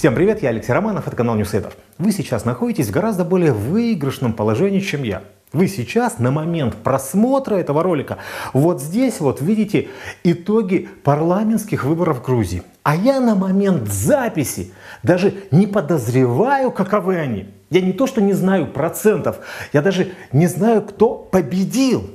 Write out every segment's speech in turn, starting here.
Всем привет, я Алексей Романов, это канал Ньюсетов. Вы сейчас находитесь в гораздо более выигрышном положении, чем я. Вы сейчас на момент просмотра этого ролика вот здесь вот видите итоги парламентских выборов в Грузии. А я на момент записи даже не подозреваю, каковы они. Я не то, что не знаю процентов, я даже не знаю, кто победил.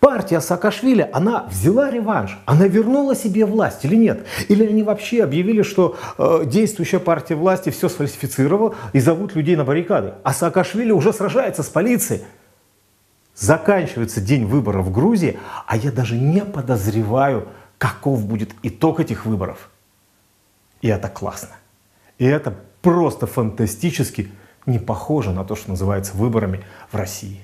Партия Саакашвили, она взяла реванш, она вернула себе власть или нет? Или они вообще объявили, что э, действующая партия власти все сфальсифицировала и зовут людей на баррикады? А Саакашвили уже сражается с полицией. Заканчивается день выборов в Грузии, а я даже не подозреваю, каков будет итог этих выборов. И это классно. И это просто фантастически не похоже на то, что называется выборами в России.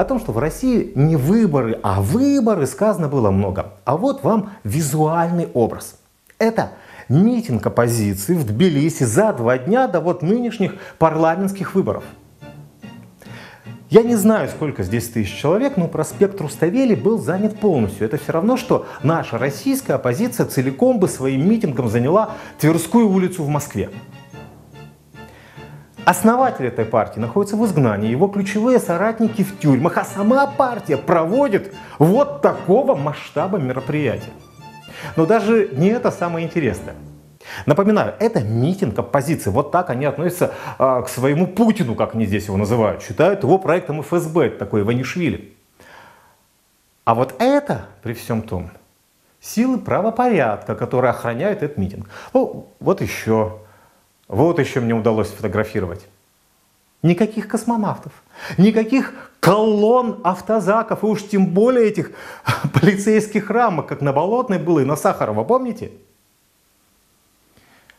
О том, что в России не выборы, а выборы сказано было много. А вот вам визуальный образ. Это митинг оппозиции в Тбилиси за два дня до вот нынешних парламентских выборов. Я не знаю, сколько здесь тысяч человек, но проспект Руставели был занят полностью. Это все равно, что наша российская оппозиция целиком бы своим митингом заняла Тверскую улицу в Москве. Основатель этой партии находится в изгнании, его ключевые соратники в тюрьмах, а сама партия проводит вот такого масштаба мероприятия. Но даже не это самое интересное. Напоминаю, это митинг оппозиции. Вот так они относятся а, к своему Путину, как они здесь его называют. Считают его проектом ФСБ, это такой Иванишвили. А вот это, при всем том, силы правопорядка, которые охраняют этот митинг. Ну, вот еще. Вот еще мне удалось сфотографировать. Никаких космонавтов, никаких колонн автозаков и уж тем более этих полицейских рамок, как на Болотной было и на Сахарова, помните?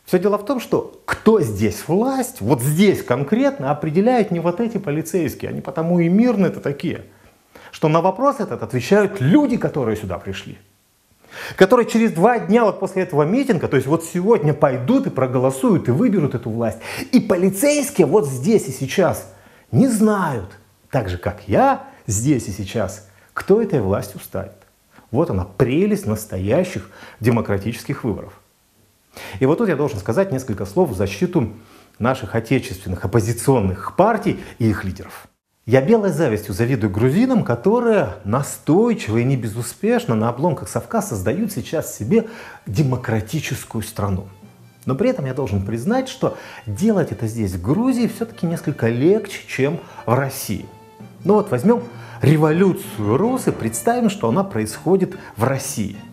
Все дело в том, что кто здесь власть, вот здесь конкретно определяет не вот эти полицейские, они потому и мирные-то такие, что на вопрос этот отвечают люди, которые сюда пришли. Которые через два дня вот после этого митинга, то есть вот сегодня пойдут и проголосуют и выберут эту власть. И полицейские вот здесь и сейчас не знают, так же как я здесь и сейчас, кто этой властью станет. Вот она прелесть настоящих демократических выборов. И вот тут я должен сказать несколько слов в защиту наших отечественных оппозиционных партий и их лидеров. Я белой завистью завидую грузинам, которые настойчиво и не безуспешно на обломках совка создают сейчас себе демократическую страну. Но при этом я должен признать, что делать это здесь, в Грузии, все-таки несколько легче, чем в России. Ну вот возьмем революцию РОС и представим, что она происходит в России –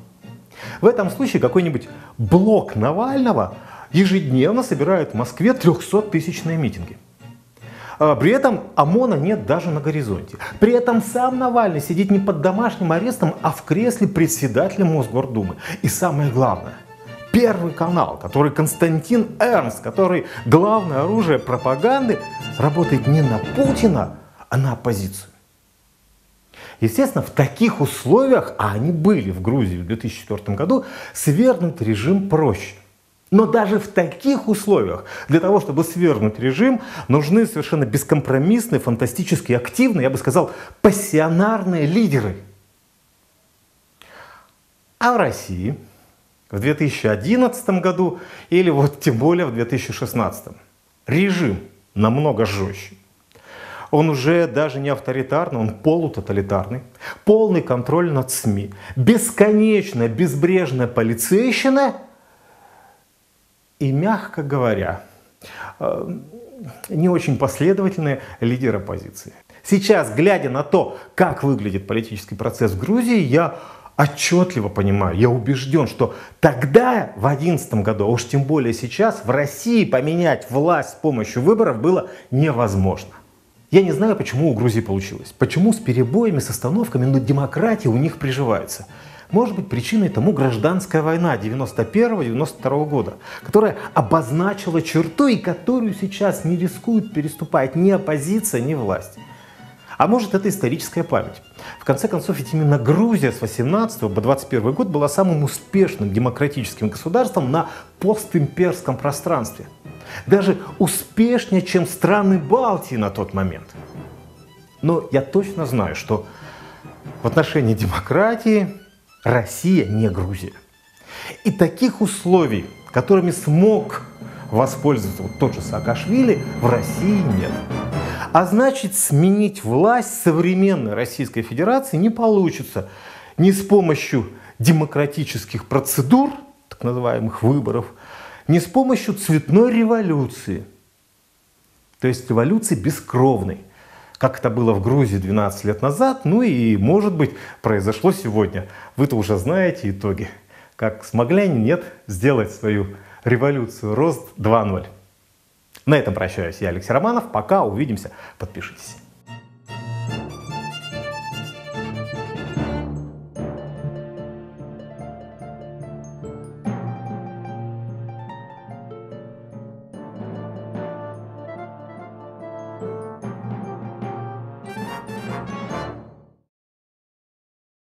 в этом случае какой-нибудь блок Навального ежедневно собирает в Москве 300-тысячные митинги. А, при этом ОМОНа нет даже на горизонте. При этом сам Навальный сидит не под домашним арестом, а в кресле председателя Мосгордумы. И самое главное, Первый канал, который Константин Эрнст, который главное оружие пропаганды, работает не на Путина, а на оппозицию. Естественно, в таких условиях, а они были в Грузии в 2004 году, свергнуть режим проще. Но даже в таких условиях, для того, чтобы свергнуть режим, нужны совершенно бескомпромиссные, фантастически активные, я бы сказал, пассионарные лидеры. А в России в 2011 году или вот тем более в 2016 режим намного жестче он уже даже не авторитарный, он полутоталитарный. Полный контроль над СМИ. Бесконечная, безбрежная полицейщина. И, мягко говоря, э, не очень последовательные лидеры оппозиции. Сейчас, глядя на то, как выглядит политический процесс в Грузии, я отчетливо понимаю, я убежден, что тогда, в 2011 году, а уж тем более сейчас, в России поменять власть с помощью выборов было невозможно. Я не знаю, почему у Грузии получилось. Почему с перебоями, с остановками, но демократия у них приживается. Может быть, причиной тому гражданская война 91-92 года, которая обозначила черту и которую сейчас не рискуют переступать ни оппозиция, ни власть. А может это историческая память. В конце концов, ведь именно Грузия с 18 по 21 год была самым успешным демократическим государством на постимперском пространстве. Даже успешнее, чем страны Балтии на тот момент. Но я точно знаю, что в отношении демократии Россия не Грузия. И таких условий, которыми смог воспользоваться вот тот же Саакашвили, в России нет. А значит, сменить власть современной Российской Федерации не получится ни с помощью демократических процедур, так называемых выборов, ни с помощью цветной революции. То есть революции бескровной, как это было в Грузии 12 лет назад, ну и, может быть, произошло сегодня. Вы-то уже знаете итоги. Как смогли они, нет, сделать свою революцию рост 2.0. На этом прощаюсь. Я Алексей Романов. Пока. Увидимся. Подпишитесь.